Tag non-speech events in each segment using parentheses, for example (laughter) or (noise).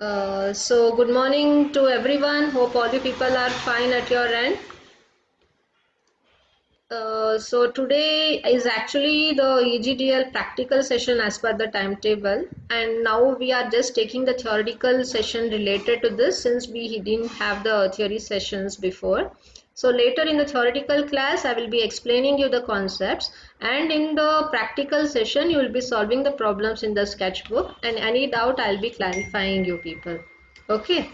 Uh, so good morning to everyone. Hope all you people are fine at your end. Uh, so today is actually the EGDL practical session as per the timetable and now we are just taking the theoretical session related to this since we didn't have the theory sessions before. So later in the theoretical class I will be explaining you the concepts and in the practical session you will be solving the problems in the sketchbook and any doubt I'll be clarifying you people. Okay.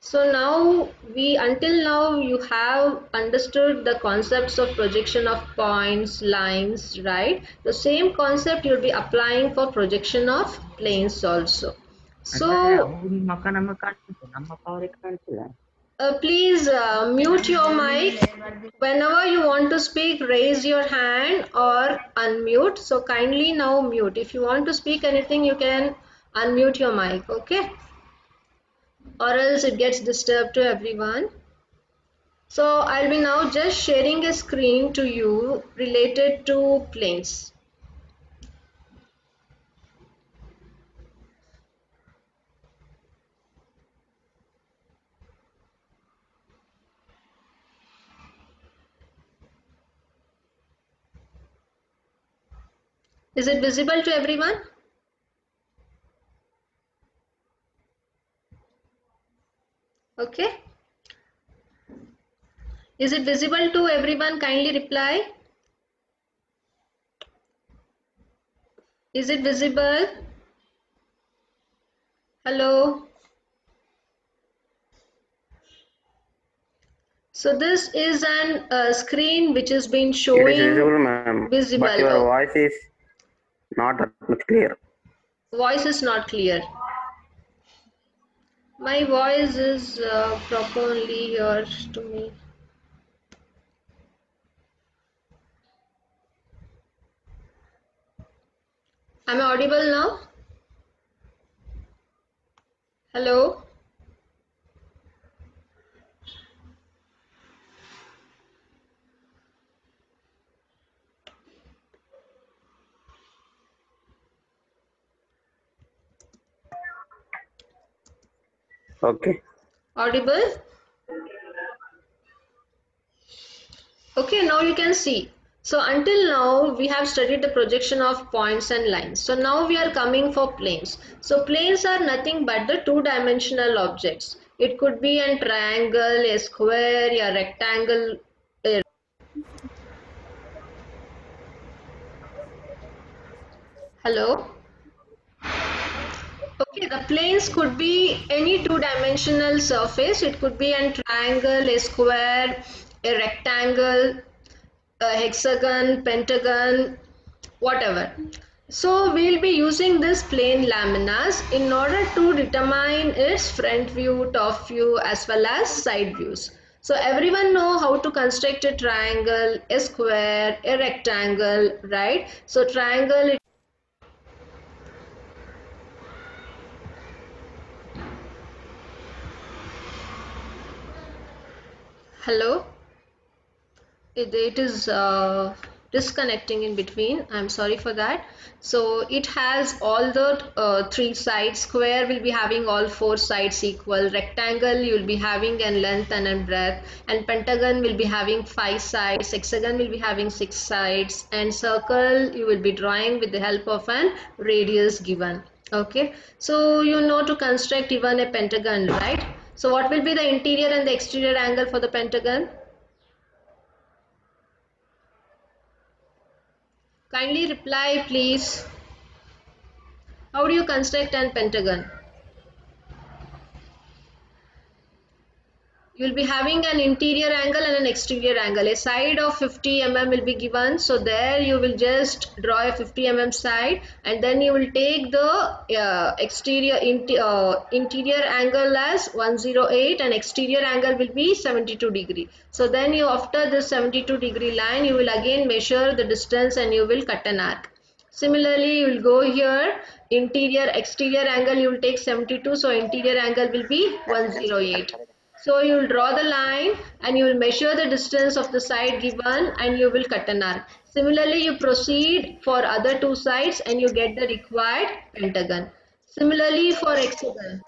So now we until now you have understood the concepts of projection of points, lines, right? The same concept you'll be applying for projection of planes also. So uh, please uh, mute your mic. Whenever you want to speak, raise your hand or unmute. So kindly now mute. If you want to speak anything, you can unmute your mic, okay? Or else it gets disturbed to everyone. So I'll be now just sharing a screen to you related to planes. Is it visible to everyone? Okay. Is it visible to everyone? Kindly reply. Is it visible? Hello. So this is an uh, screen which has been It is showing visible, ma'am. visible. But your voice is not that much clear. voice is not clear. My voice is uh, properly here to me. I'm I audible now? Hello? Okay. Audible? Okay, now you can see. So until now we have studied the projection of points and lines. So now we are coming for planes. So planes are nothing but the two-dimensional objects. It could be a triangle, a square, a rectangle. A... Hello? Okay, the planes could be any two-dimensional surface. It could be a triangle, a square, a rectangle, a hexagon, pentagon, whatever. So we'll be using this plane laminas in order to determine its front view, top view as well as side views. So everyone know how to construct a triangle, a square, a rectangle, right? So triangle Hello? It, it is uh, disconnecting in between. I'm sorry for that. So it has all the uh, three sides. Square will be having all four sides equal. Rectangle you will be having in length and in breadth. And pentagon will be having five sides. Hexagon will be having six sides. And circle you will be drawing with the help of an radius given. Okay. So you know to construct even a pentagon, right? So what will be the interior and the exterior angle for the pentagon? Kindly reply please. How do you construct an pentagon? You will be having an interior angle and an exterior angle. A side of 50 mm will be given. So there you will just draw a 50 mm side and then you will take the uh, exterior inter, uh, interior angle as 108 and exterior angle will be 72 degree. So then you after this 72 degree line you will again measure the distance and you will cut an arc. Similarly, you will go here, interior, exterior angle, you will take 72, so interior angle will be 108. So you will draw the line and you will measure the distance of the side given and you will cut an arc. Similarly, you proceed for other two sides and you get the required pentagon. Similarly, for hexagon.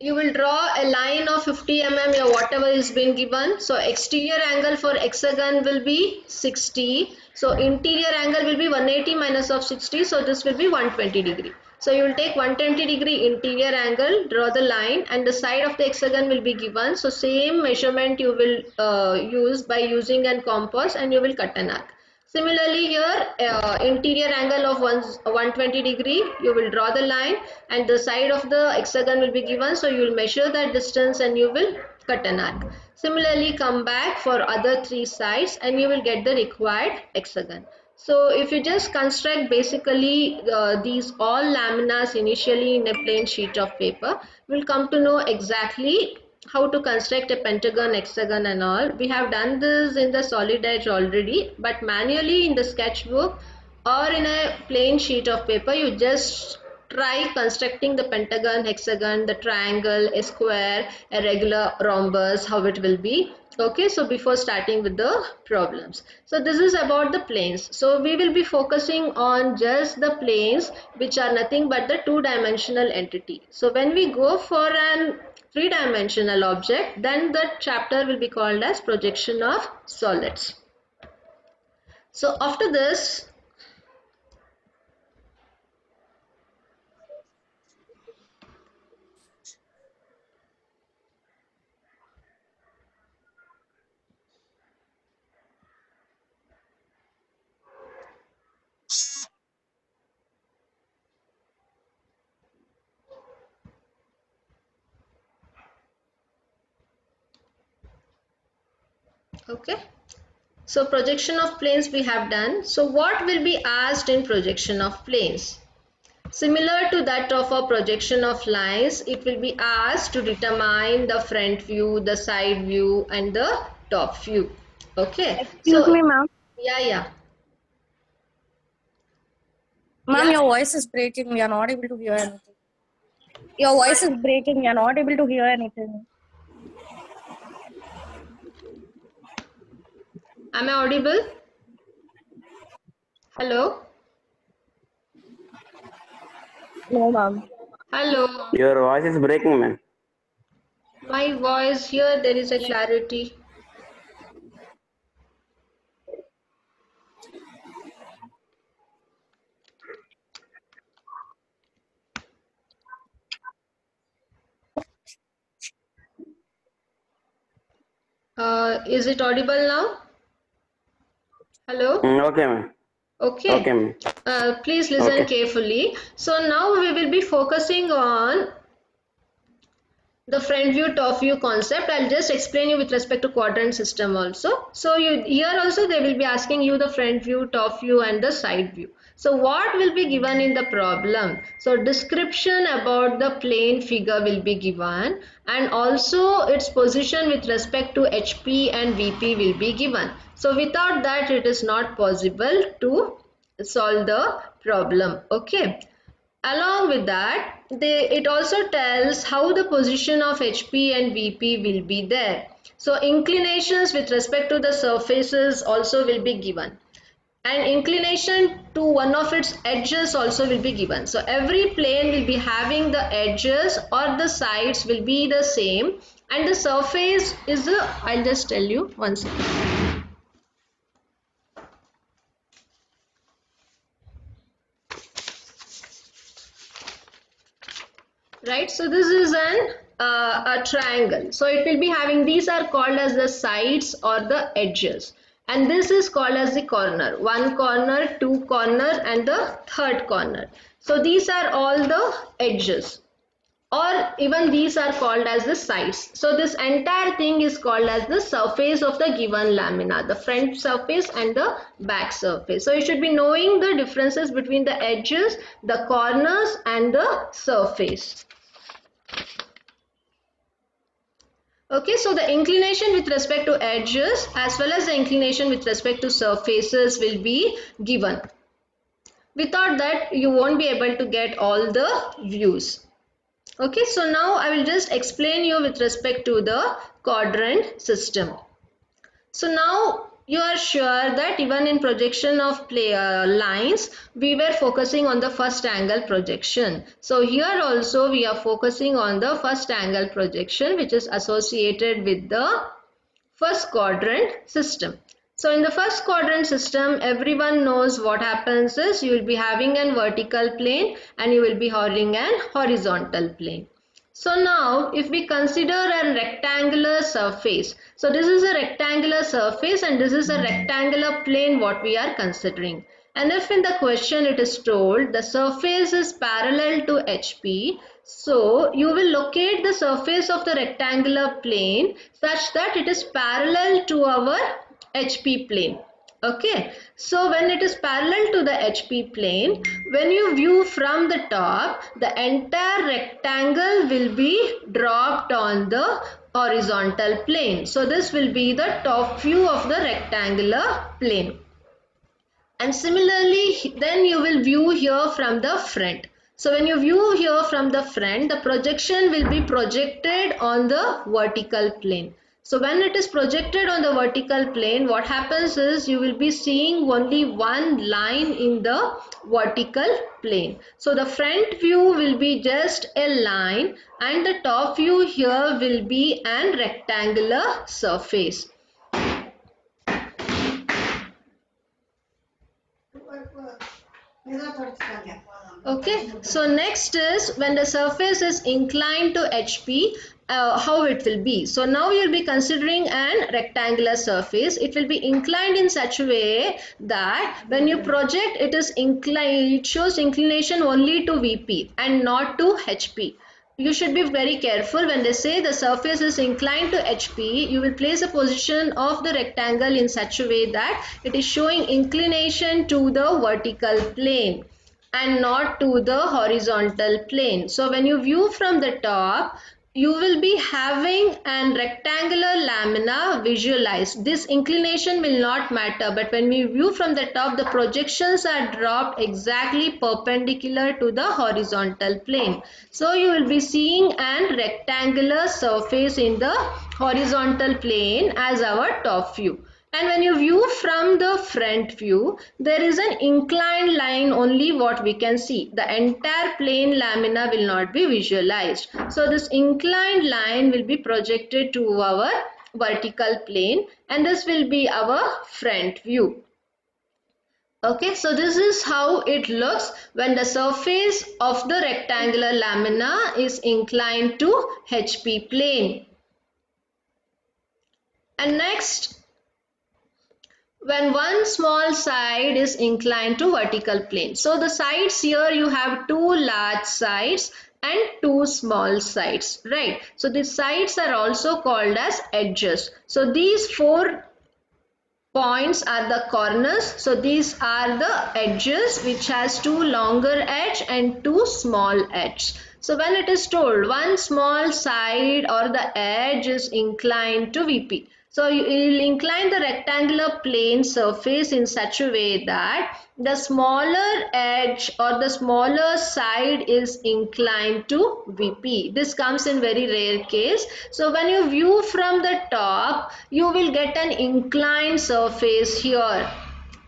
you will draw a line of 50 mm or whatever is being given so exterior angle for hexagon will be 60 so interior angle will be 180 minus of 60 so this will be 120 degree so you will take 120 degree interior angle draw the line and the side of the hexagon will be given so same measurement you will uh, use by using an compass and you will cut an arc Similarly here, uh, interior angle of one, 120 degree, you will draw the line and the side of the hexagon will be given. So you will measure that distance and you will cut an arc. Similarly, come back for other three sides and you will get the required hexagon. So if you just construct basically uh, these all laminas initially in a plain sheet of paper, we'll come to know exactly how to construct a pentagon, hexagon and all. We have done this in the solid edge already, but manually in the sketchbook or in a plain sheet of paper, you just try constructing the pentagon, hexagon, the triangle, a square, a regular rhombus, how it will be. Okay, so before starting with the problems. So this is about the planes. So we will be focusing on just the planes which are nothing but the two-dimensional entity. So when we go for an three-dimensional object, then the chapter will be called as projection of solids. So after this, okay so projection of planes we have done so what will be asked in projection of planes similar to that of a projection of lines it will be asked to determine the front view the side view and the top view okay Excuse so me, ma'am. yeah yeah Ma'am, your voice is breaking. We are not able to hear anything. Your voice is breaking. We are not able to hear anything. Am i audible? Hello? No, ma'am. hello? Your voice is breaking, man. my voice here there is a clarity. Uh, is it audible now hello Mm, okay, ma'am. okay Okay, ma'am. uh, please listen Okay. carefully. So now we will be focusing on the front view, top view concept. I'll just explain you with respect to quadrant system also. So you here also they will be asking you the front view, top view and the side view. So what will be given in the problem? So description about the plane figure will be given and also its position with respect to HP and VP will be given. So without that it is not possible to solve the problem. Okay. Along with that, they, it also tells how the position of HP and VP will be there. So inclinations with respect to the surfaces also will be given and inclination to one of its edges also will be given. So every plane will be having the edges or the sides will be the same and the surface is the, I'll just tell you one second. right so this is an uh, a triangle so it will be having these are called as the sides or the edges and this is called as the corner. One corner two corner and the third corner. So these are all the edges. Or even these are called as the sides. So this entire thing is called as the surface of the given lamina the front surface and the back surface. So you should be knowing the differences between the edges the corners and the surface okay so the inclination with respect to edges as well as the inclination with respect to surfaces will be given. Without that you won't be able to get all the views. Okay so now i will just explain you with respect to the quadrant system. So now you are sure that even in projection of play, uh, lines, we were focusing on the first angle projection. So here also we are focusing on the first angle projection which is associated with the first quadrant system. So in the first quadrant system, everyone knows what happens is you will be having an vertical plane and you will be having an horizontal plane. So now if we consider a rectangular surface, so this is a rectangular surface and this is a rectangular plane what we are considering. And if in the question it is told the surface is parallel to HP, so you will locate the surface of the rectangular plane such that it is parallel to our HP plane okay so when it is parallel to the HP plane when you view from the top the entire rectangle will be dropped on the horizontal plane. So this will be the top view of the rectangular plane. And similarly then you will view here from the front. So when you view here from the front the projection will be projected on the vertical plane so when it is projected on the vertical plane, what happens is you will be seeing only one line in the vertical plane. So the front view will be just a line and the top view here will be an rectangular surface. Okay, so next is when the surface is inclined to HP, uh, how it will be. So now you'll be considering an rectangular surface. It will be inclined in such a way that when you project it is inclined, it shows inclination only to VP and not to HP. You should be very careful when they say the surface is inclined to HP, you will place a position of the rectangle in such a way that it is showing inclination to the vertical plane and not to the horizontal plane. So when you view from the top, you will be having an rectangular lamina visualized. This inclination will not matter but when we view from the top the projections are dropped exactly perpendicular to the horizontal plane. So you will be seeing an rectangular surface in the horizontal plane as our top view. And when you view from the front view, there is an inclined line only what we can see. The entire plane lamina will not be visualized. So this inclined line will be projected to our vertical plane and this will be our front view. Okay, so this is how it looks when the surface of the rectangular lamina is inclined to HP plane. And next, when one small side is inclined to vertical plane. So the sides here you have two large sides and two small sides, right? So the sides are also called as edges. So these four points are the corners. So these are the edges which has two longer edge and two small edge. So when it is told one small side or the edge is inclined to VP. So you will incline the rectangular plane surface in such a way that the smaller edge or the smaller side is inclined to VP. This comes in very rare case. So when you view from the top, you will get an inclined surface here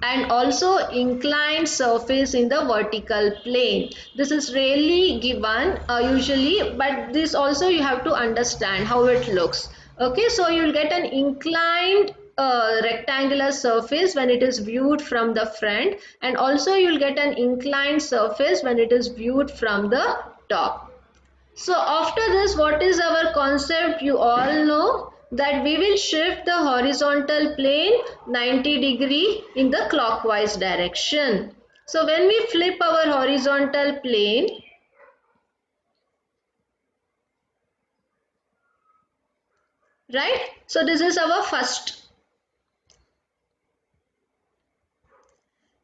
and also inclined surface in the vertical plane. This is rarely given uh, usually but this also you have to understand how it looks okay so you will get an inclined uh, rectangular surface when it is viewed from the front and also you will get an inclined surface when it is viewed from the top. So after this what is our concept? You all know that we will shift the horizontal plane 90 degree in the clockwise direction. So when we flip our horizontal plane right? So this is our first.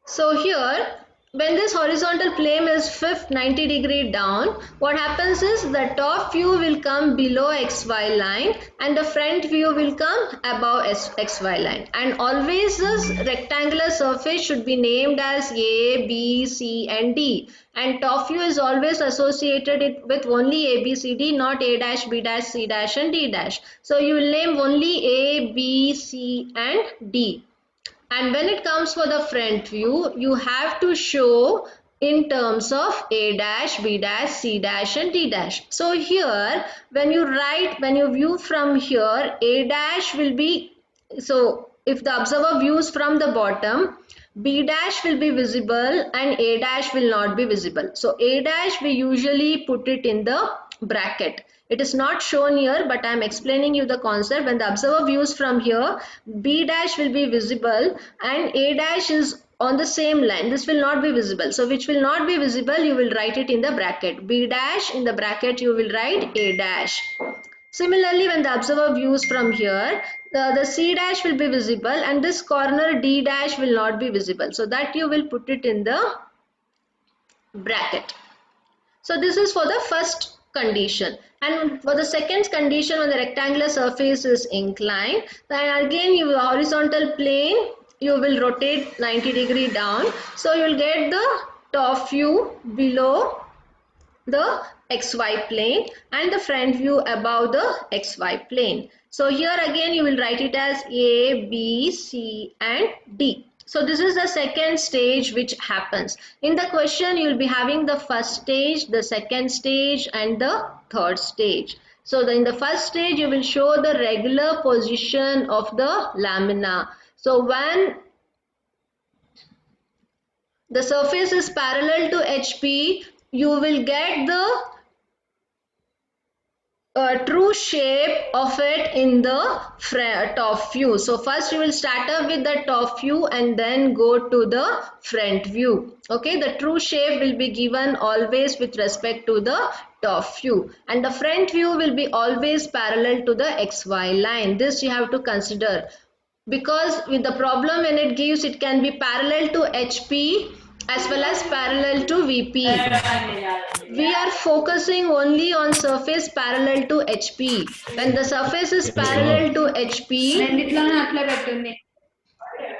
So here when this horizontal plane is flipped 90 degree down what happens is the top view will come below xy line and the front view will come above xy line. And always this rectangular surface should be named as a b c and d. And top view is always associated with only a b c d not a dash b dash c dash and d dash. So you will name only a b c and d and when it comes for the front view you have to show in terms of a dash b dash c dash and d dash. So here when you write when you view from here a dash will be so if the observer views from the bottom b dash will be visible and a dash will not be visible. So a dash we usually put it in the bracket it is not shown here but I am explaining you the concept. When the observer views from here, B dash will be visible and A dash is on the same line. This will not be visible. So which will not be visible, you will write it in the bracket. B dash in the bracket you will write A dash. Similarly, when the observer views from here, the, the C dash will be visible and this corner D dash will not be visible. So that you will put it in the bracket. So this is for the first condition. And for the second condition when the rectangular surface is inclined then again you horizontal plane you will rotate 90 degree down. So you will get the top view below the xy plane and the front view above the xy plane. So here again you will write it as a b c and d so this is the second stage which happens. In the question you will be having the first stage, the second stage and the third stage. So in the first stage you will show the regular position of the lamina. So when the surface is parallel to HP, you will get the a true shape of it in the top view. So first you will start up with the top view and then go to the front view. Okay, the true shape will be given always with respect to the top view and the front view will be always parallel to the XY line. This you have to consider because with the problem when it gives it can be parallel to HP as well as parallel to VP. We are focusing only on surface parallel to HP. When the surface is parallel to HP,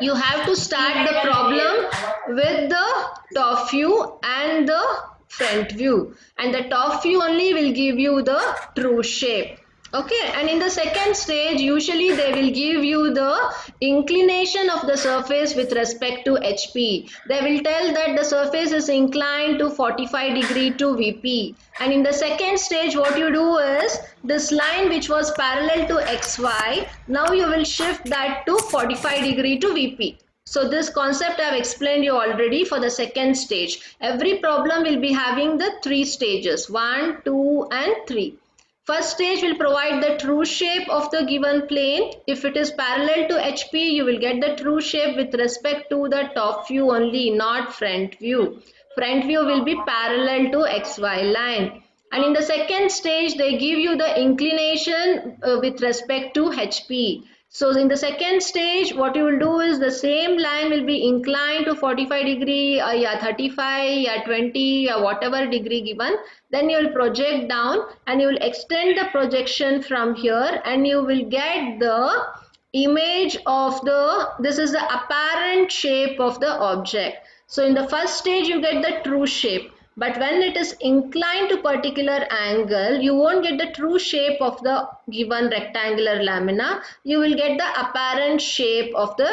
you have to start the problem with the top view and the front view. And the top view only will give you the true shape okay and in the second stage usually they will give you the inclination of the surface with respect to HP they will tell that the surface is inclined to 45 degree to VP and in the second stage what you do is this line which was parallel to XY now you will shift that to 45 degree to VP so this concept I have explained you already for the second stage. Every problem will be having the three stages, 1, 2 and 3. First stage will provide the true shape of the given plane. If it is parallel to HP, you will get the true shape with respect to the top view only, not front view. Front view will be parallel to XY line. And in the second stage, they give you the inclination uh, with respect to HP. So in the second stage, what you will do is the same line will be inclined to 45 degree, uh, yeah, 35, yeah, 20, yeah, whatever degree given. Then you will project down and you will extend the projection from here and you will get the image of the, this is the apparent shape of the object. So in the first stage, you get the true shape but when it is inclined to particular angle you won't get the true shape of the given rectangular lamina. You will get the apparent shape of the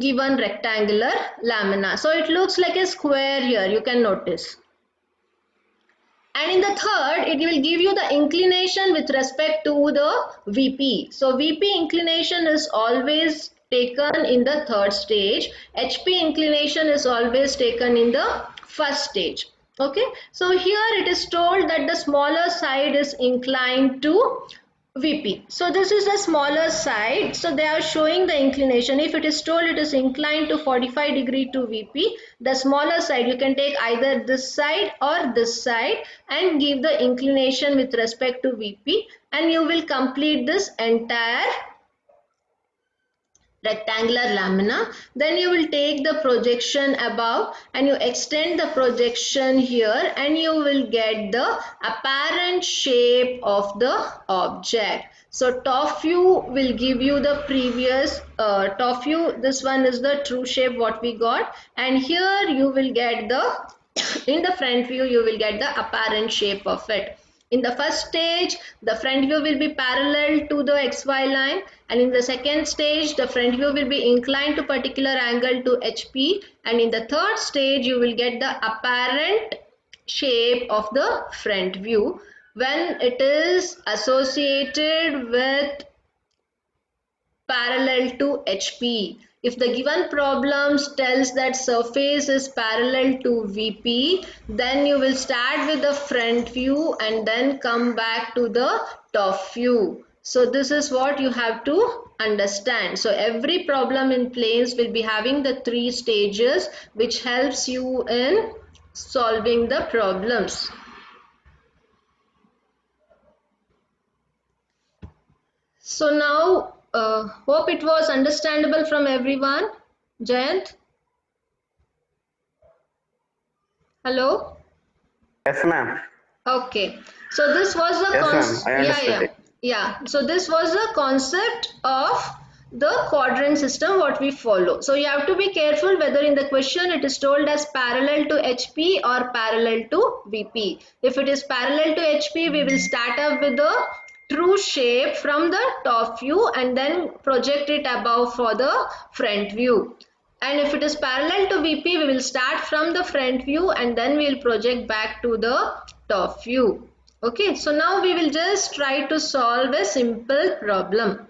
given rectangular lamina. So it looks like a square here you can notice. And in the third it will give you the inclination with respect to the VP so VP inclination is always taken in the third stage. HP inclination is always taken in the first stage okay so here it is told that the smaller side is inclined to VP. So this is the smaller side. So they are showing the inclination. If it is told it is inclined to 45 degree to VP, the smaller side you can take either this side or this side and give the inclination with respect to VP and you will complete this entire rectangular lamina. Then you will take the projection above and you extend the projection here and you will get the apparent shape of the object. So top view will give you the previous uh, top view this one is the true shape what we got. And here you will get the (coughs) in the front view you will get the apparent shape of it In the first stage, the front view will be parallel to the XY line and in the second stage, the front view will be inclined to particular angle to HP and in the third stage, you will get the apparent shape of the front view when it is associated with parallel to HP. If the given problems tells that surface is parallel to VP, then you will start with the front view and then come back to the top view. So this is what you have to understand. So every problem in planes will be having the three stages which helps you in solving the problems. So now uh, hope it was understandable from everyone. Jayant? Hello? Yes, ma'am. Okay. So this was the Yes, concept. Yeah, yeah. it. Yeah. So this was the concept of the quadrant system what we follow. So you have to be careful whether in the question it is told as parallel to HP or parallel to VP. If it is parallel to HP, we will start up with the true shape from the top view and then project it above for the front view. And if it is parallel to VP, we will start from the front view and then we will project back to the top view. Okay, so now we will just try to solve a simple problem.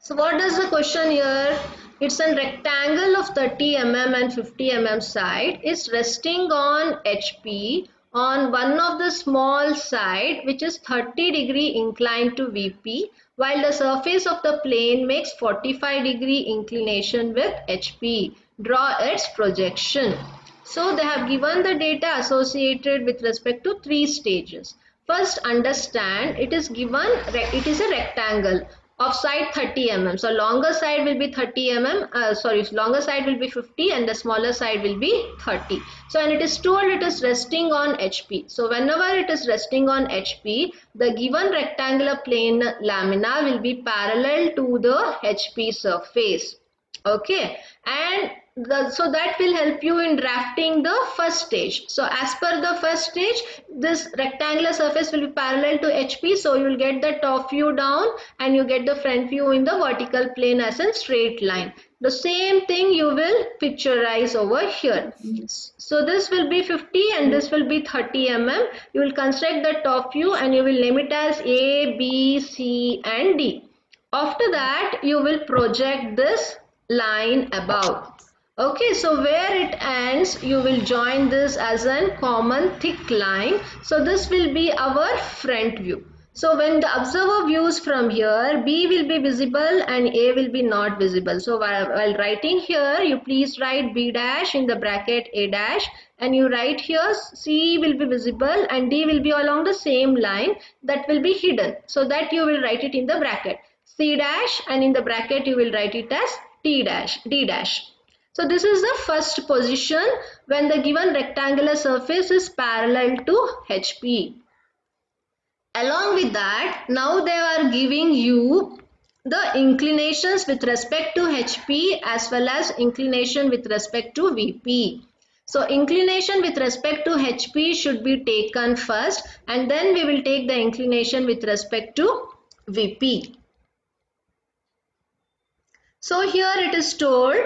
So what does the question here? It's a rectangle of 30 mm and 50 mm side is resting on HP on one of the small side which is 30 degree inclined to VP while the surface of the plane makes 45 degree inclination with HP. Draw its projection. So they have given the data associated with respect to three stages. First understand it is given it is a rectangle of side 30 mm. So longer side will be 30 mm, uh, sorry, longer side will be 50 and the smaller side will be 30. So and it is told it is resting on HP. So whenever it is resting on HP, the given rectangular plane lamina will be parallel to the HP surface. Okay, and the, so that will help you in drafting the first stage. So as per the first stage, this rectangular surface will be parallel to HP. So you will get the top view down and you get the front view in the vertical plane as a straight line. The same thing you will picturize over here. So this will be 50 and this will be 30 mm. You will construct the top view and you will name it as A, B, C and D. After that, you will project this line above. Okay, so where it ends, you will join this as a common thick line. So this will be our front view. So when the observer views from here, B will be visible and A will be not visible. So while, while writing here, you please write B dash in the bracket A dash and you write here C will be visible and D will be along the same line that will be hidden. So that you will write it in the bracket. C dash and in the bracket you will write it as T dash, D dash. So this is the first position when the given rectangular surface is parallel to HP. Along with that, now they are giving you the inclinations with respect to HP as well as inclination with respect to VP. So inclination with respect to HP should be taken first and then we will take the inclination with respect to VP. So here it is told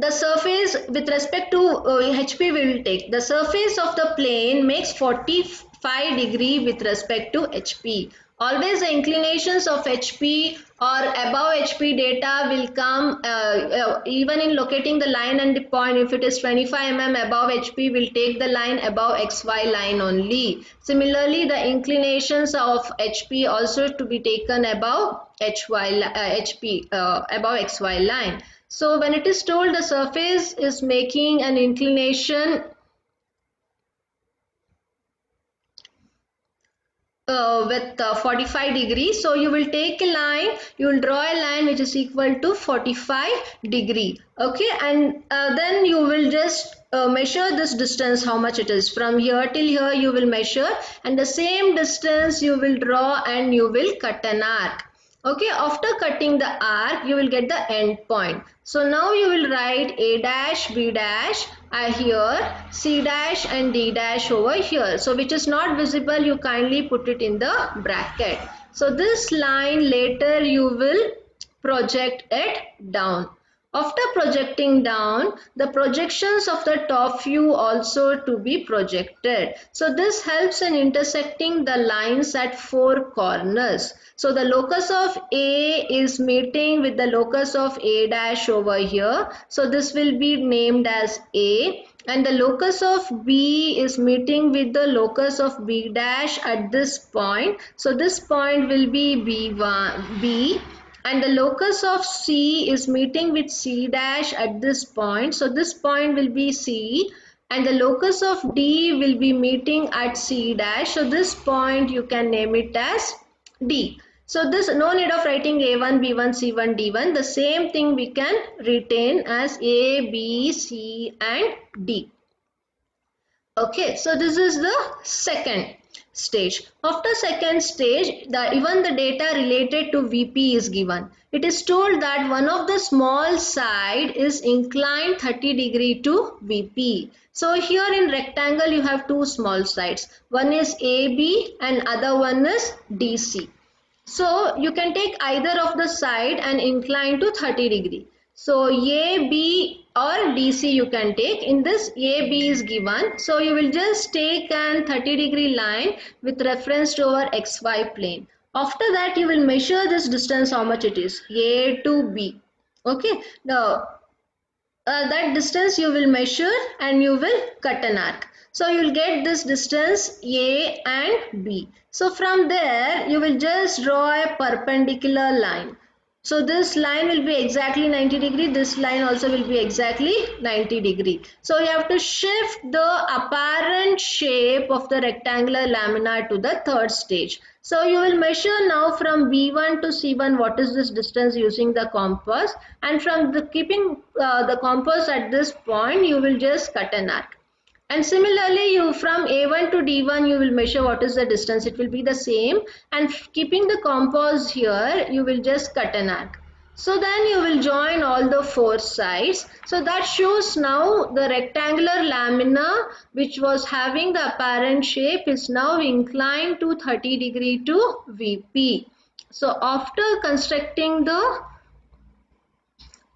the surface with respect to uh, HP we will take. The surface of the plane makes 45 degree with respect to HP. Always the inclinations of HP or above HP data will come uh, uh, even in locating the line and the point if it is 25 mm above HP will take the line above XY line only. Similarly the inclinations of HP also to be taken above HY, uh, HP uh, above XY line. So when it is told the surface is making an inclination uh, with uh, 45 degrees. So you will take a line, you will draw a line which is equal to 45 degree. Okay, and uh, then you will just uh, measure this distance how much it is from here till here you will measure and the same distance you will draw and you will cut an arc okay after cutting the arc you will get the end point so now you will write a dash b dash uh, here C dash and D dash over here. So which is not visible you kindly put it in the bracket. So this line later you will project it down. After projecting down, the projections of the top view also to be projected. So this helps in intersecting the lines at four corners. So the locus of A is meeting with the locus of A dash over here. So this will be named as A and the locus of B is meeting with the locus of B dash at this point. So this point will be B1, B and the locus of C is meeting with C dash at this point. So this point will be C and the locus of D will be meeting at C dash. So this point you can name it as D. So this no need of writing A1, B1, C1, D1. The same thing we can retain as A, B, C and D. Okay, so this is the second stage. After second stage, the, even the data related to VP is given. It is told that one of the small side is inclined 30 degree to VP. So here in rectangle you have two small sides. One is AB and other one is DC. So you can take either of the side and incline to 30 degree. So AB or DC you can take. In this AB is given. So you will just take an 30 degree line with reference to our XY plane. After that you will measure this distance how much it is. A to B. Okay. Now uh, that distance you will measure and you will cut an arc. So you will get this distance A and B. So from there you will just draw a perpendicular line. So this line will be exactly 90 degree. This line also will be exactly 90 degree. So you have to shift the apparent shape of the rectangular lamina to the third stage. So you will measure now from B1 to C1 what is this distance using the compass and from the keeping uh, the compass at this point you will just cut an arc. And similarly, you from A1 to D1, you will measure what is the distance. It will be the same. And keeping the compass here, you will just cut an arc. So then you will join all the four sides. So that shows now the rectangular lamina which was having the apparent shape is now inclined to 30 degree to VP. So after constructing the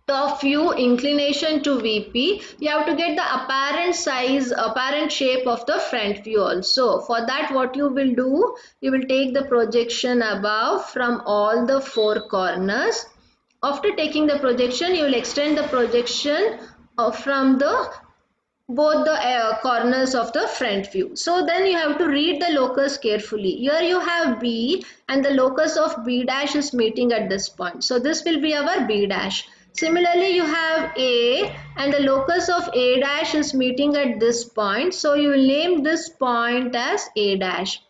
top view inclination to VP you have to get the apparent size apparent shape of the front view also for that what you will do you will take the projection above from all the four corners after taking the projection you will extend the projection uh, from the both the uh, corners of the front view. So then you have to read the locus carefully. Here you have B and the locus of B dash is meeting at this point. So this will be our B dash. Similarly, you have A and the locus of A dash is meeting at this point. So you will name this point as A dash.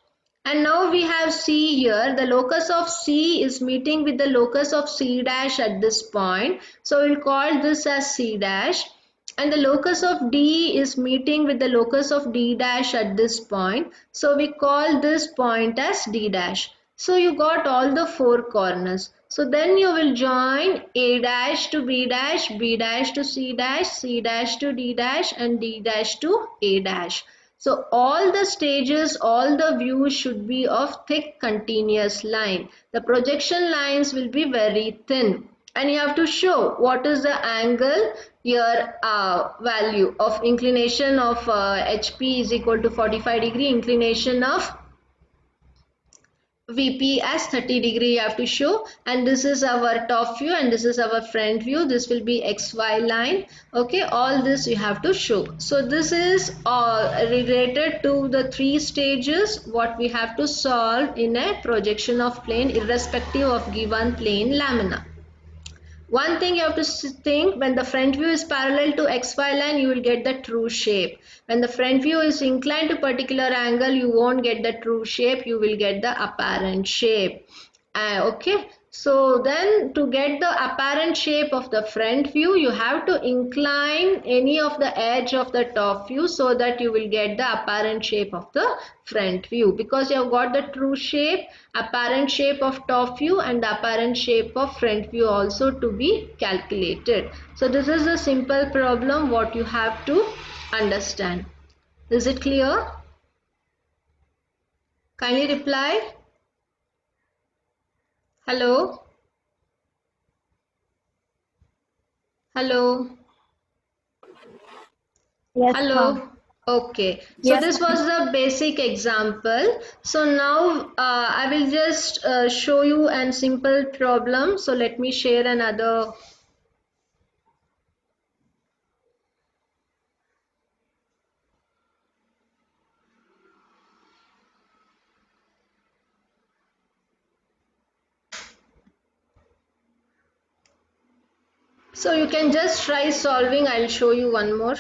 And now we have C here. The locus of C is meeting with the locus of C dash at this point. So we'll call this as C dash. And the locus of D is meeting with the locus of D dash at this point. So we call this point as D dash. So you got all the four corners. So then you will join A dash to B dash, B dash to C dash, C dash to D dash and D dash to A dash. So all the stages, all the views should be of thick continuous line. The projection lines will be very thin and you have to show what is the angle your uh, value of inclination of uh, HP is equal to 45 degree inclination of VP as 30 degree you have to show. And this is our top view and this is our front view. This will be XY line. Okay all this you have to show. So this is all related to the three stages what we have to solve in a projection of plane irrespective of given plane lamina one thing you have to think when the front view is parallel to XY line, you will get the true shape. When the front view is inclined to particular angle, you won't get the true shape, you will get the apparent shape. Uh, okay, So then to get the apparent shape of the front view, you have to incline any of the edge of the top view so that you will get the apparent shape of the front view because you have got the true shape, apparent shape of top view and the apparent shape of front view also to be calculated. So this is a simple problem what you have to understand. Is it clear? Kindly reply. Hello? Hello? Yes, Hello? ma'am. Okay. So Yes, this was the basic example. So now uh, I will just uh, show you an simple problem. So let me share another. So you can just try solving. I'll show you one more.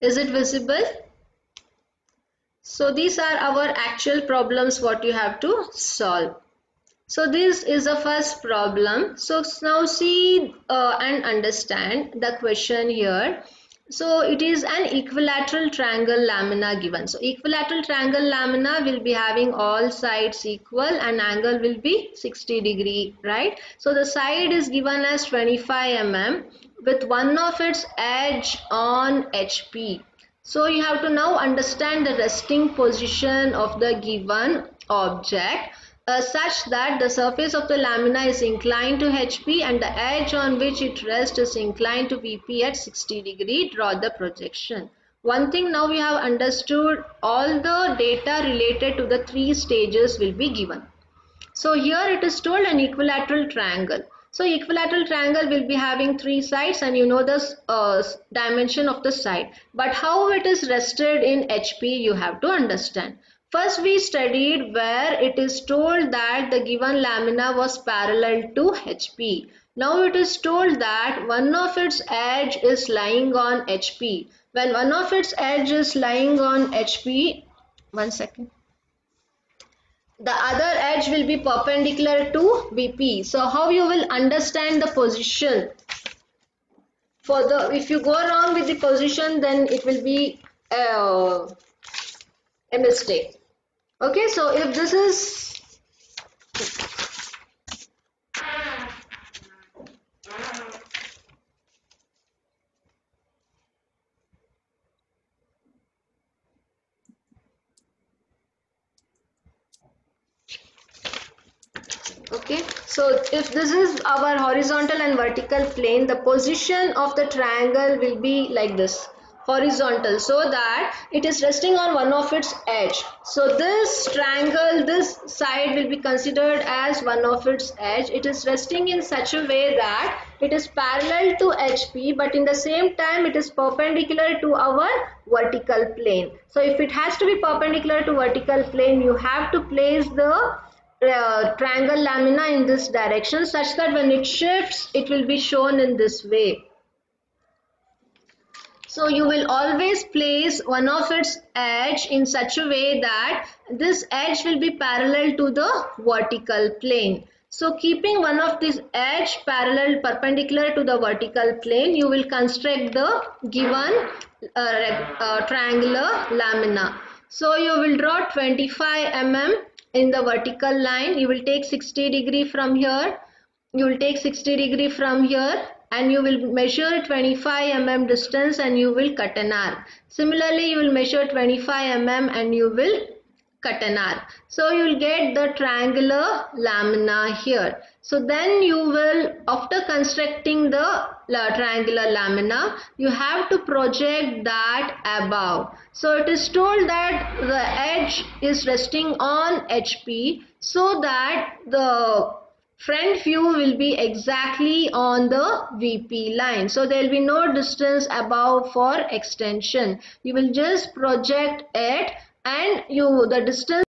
Is it visible? So these are our actual problems what you have to solve. So this is the first problem. So now see uh, and understand the question here. So it is an equilateral triangle lamina given. So equilateral triangle lamina will be having all sides equal and angle will be 60 degree, right? So the side is given as 25 mm with one of its edge on HP. So you have to now understand the resting position of the given object such that the surface of the lamina is inclined to HP and the edge on which it rests is inclined to VP at 60 degree. Draw the projection. One thing now we have understood all the data related to the three stages will be given. So here it is told an equilateral triangle. So equilateral triangle will be having three sides and you know the uh, dimension of the side. But how it is rested in HP you have to understand. First we studied where it is told that the given lamina was parallel to HP. Now it is told that one of its edge is lying on HP. When one of its edge is lying on HP, one second the other edge will be perpendicular to VP. So how you will understand the position for the if you go wrong with the position then it will be uh, a mistake. Okay, so if this is okay so if this is our horizontal and vertical plane the position of the triangle will be like this horizontal so that it is resting on one of its edge. So this triangle this side will be considered as one of its edge. It is resting in such a way that it is parallel to HP but in the same time it is perpendicular to our vertical plane. So if it has to be perpendicular to vertical plane you have to place the uh, triangle lamina in this direction such that when it shifts it will be shown in this way so you will always place one of its edge in such a way that this edge will be parallel to the vertical plane. So keeping one of this edge parallel perpendicular to the vertical plane you will construct the given uh, uh, triangular lamina. So you will draw 25 mm in the vertical line. You will take 60 degree from here. You will take 60 degree from here and you will measure 25 mm distance and you will cut an arc. Similarly you will measure 25 mm and you will cut an arc. So you will get the triangular lamina here. So then you will after constructing the triangular lamina you have to project that above. So it is told that the edge is resting on HP so that the front view will be exactly on the VP line. So there will be no distance above for extension. You will just project it and you the distance